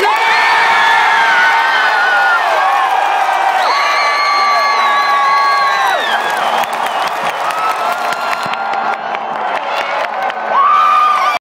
Yeah!